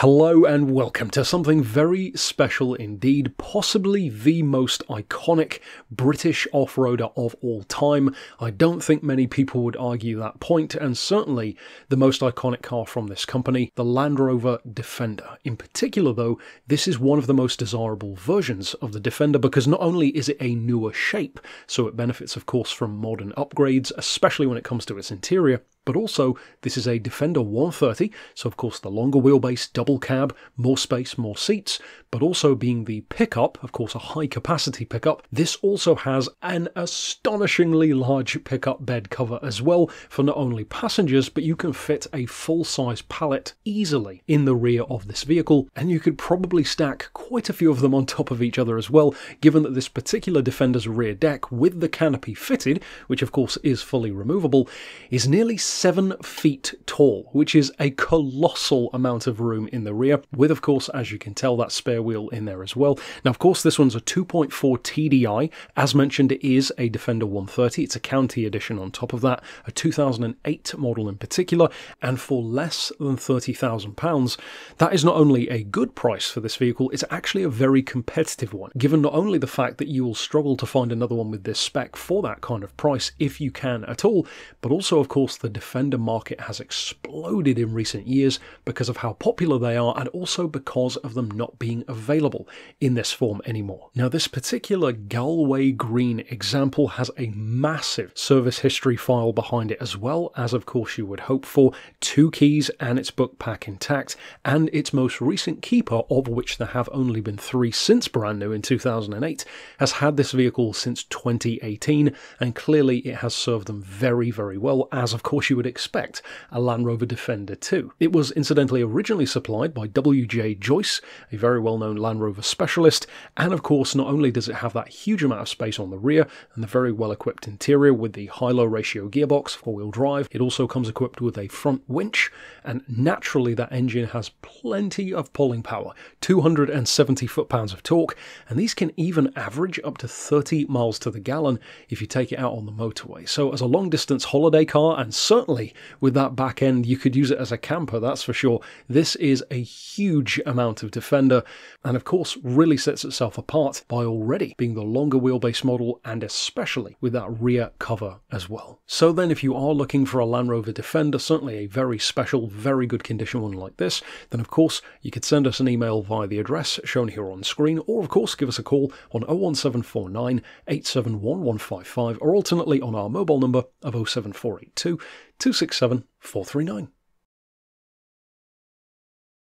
Hello and welcome to something very special indeed, possibly the most iconic British off-roader of all time. I don't think many people would argue that point, and certainly the most iconic car from this company, the Land Rover Defender. In particular though, this is one of the most desirable versions of the Defender because not only is it a newer shape, so it benefits of course from modern upgrades, especially when it comes to its interior, but also this is a Defender 130, so of course the longer wheelbase, double cab, more space, more seats, but also being the pickup, of course a high capacity pickup, this also has an astonishingly large pickup bed cover as well for not only passengers, but you can fit a full-size pallet easily in the rear of this vehicle, and you could probably stack quite a few of them on top of each other as well, given that this particular Defender's rear deck with the canopy fitted, which of course is fully removable, is nearly seven feet tall, which is a colossal amount of room in the rear, with of course, as you can tell, that spare wheel in there as well. Now, of course, this one's a 2.4 TDI. As mentioned, it is a Defender 130. It's a county edition on top of that, a 2008 model in particular, and for less than £30,000, that is not only a good price for this vehicle, it's actually a very competitive one, given not only the fact that you will struggle to find another one with this spec for that kind of price, if you can at all, but also, of course, the Defender market has exploded in recent years because of how popular they are and also because of them not being available in this form anymore. Now, this particular Galway Green example has a massive service history file behind it, as well as, of course, you would hope for two keys and its book pack intact, and its most recent keeper, of which there have only been three since brand new in 2008, has had this vehicle since 2018, and clearly it has served them very, very well, as of course you would expect a Land Rover Defender 2. It was incidentally originally supplied by W.J. Joyce, a very well known Land Rover specialist, and of course, not only does it have that huge amount of space on the rear and the very well equipped interior with the high low ratio gearbox, four wheel drive, it also comes equipped with a front winch, and naturally, that engine has plenty of pulling power 270 foot pounds of torque, and these can even average up to 30 miles to the gallon if you take it out on the motorway. So, as a long distance holiday car, and certainly certainly with that back end, you could use it as a camper, that's for sure. This is a huge amount of Defender, and of course, really sets itself apart by already being the longer wheelbase model, and especially with that rear cover as well. So, then, if you are looking for a Land Rover Defender, certainly a very special, very good condition one like this, then of course, you could send us an email via the address shown here on screen, or of course, give us a call on 01749 871 or alternately on our mobile number of 07482 267 439.